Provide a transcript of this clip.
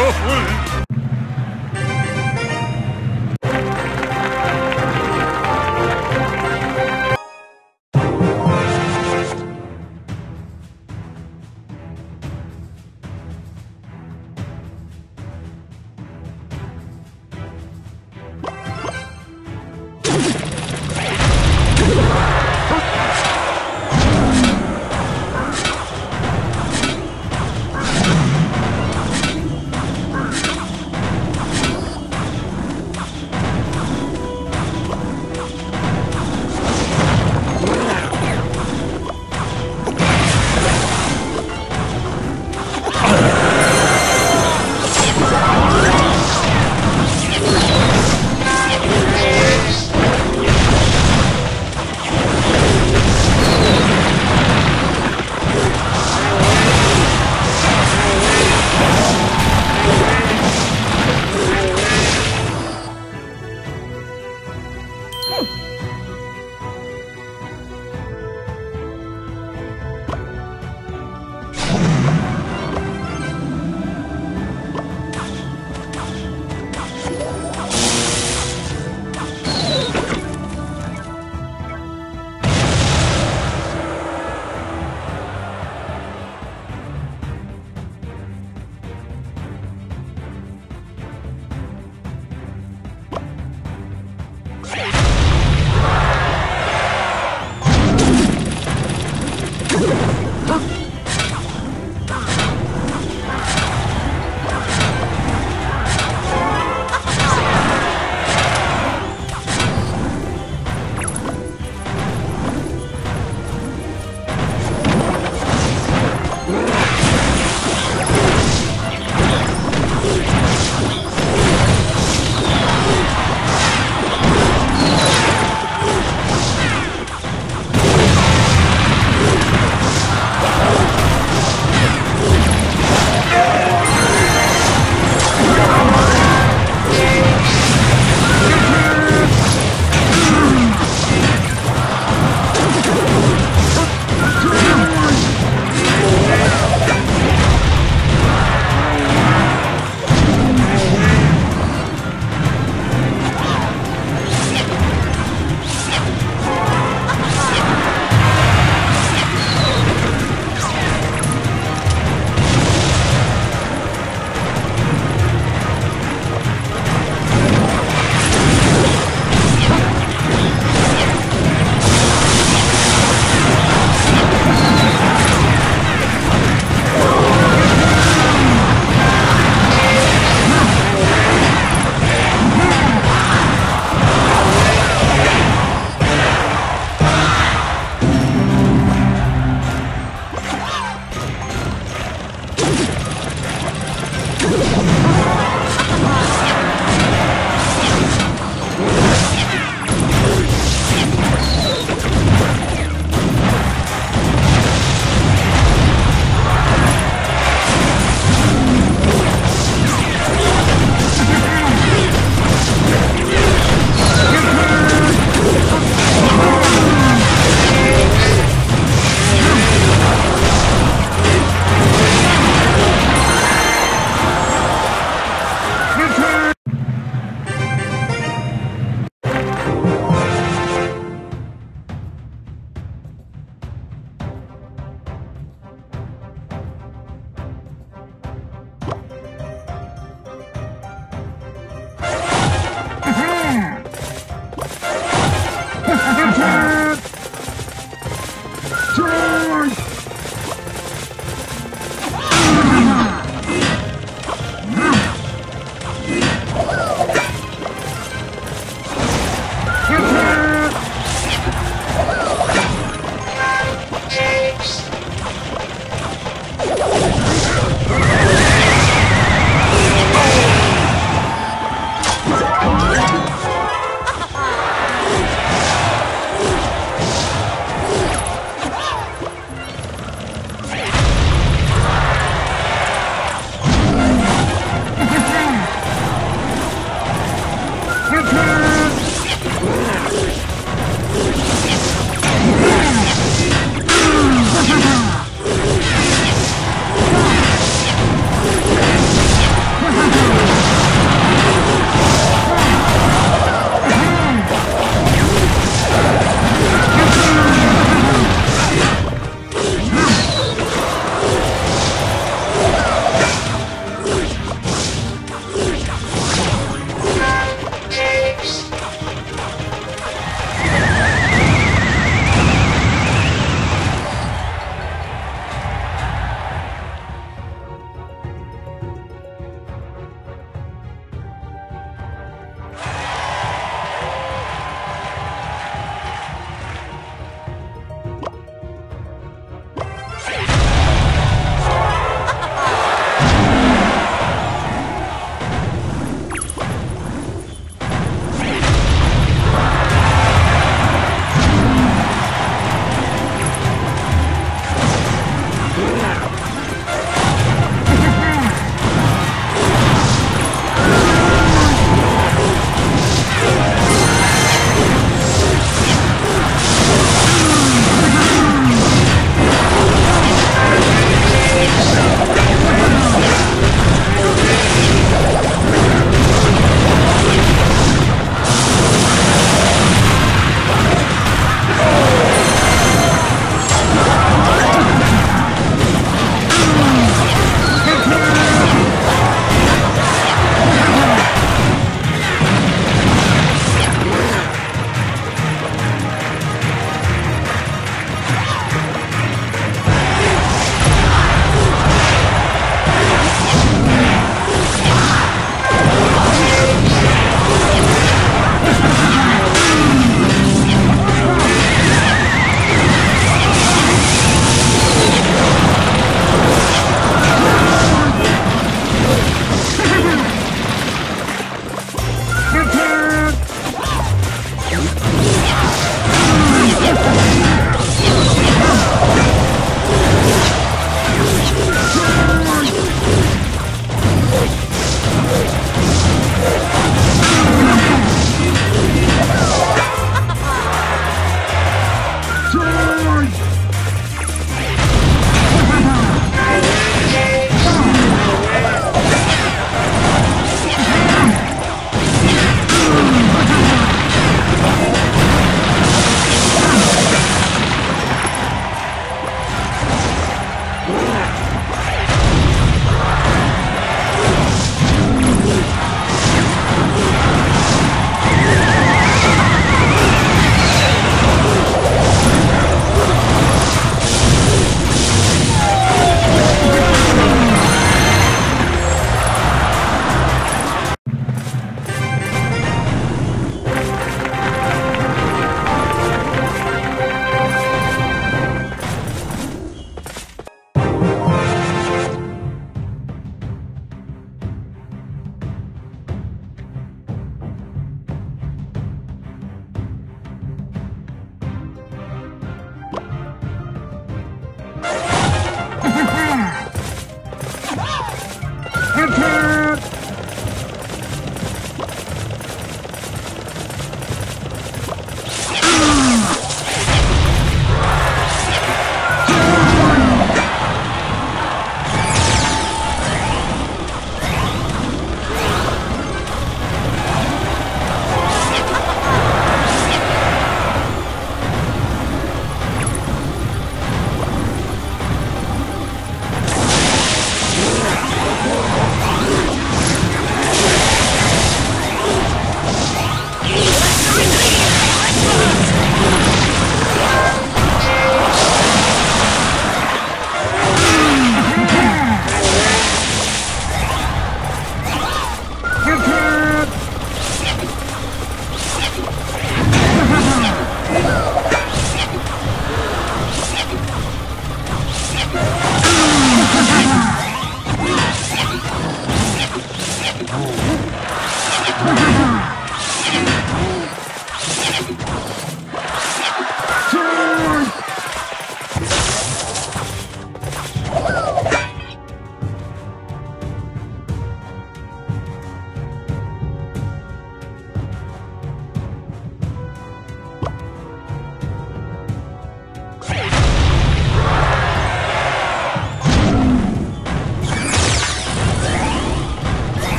Oh.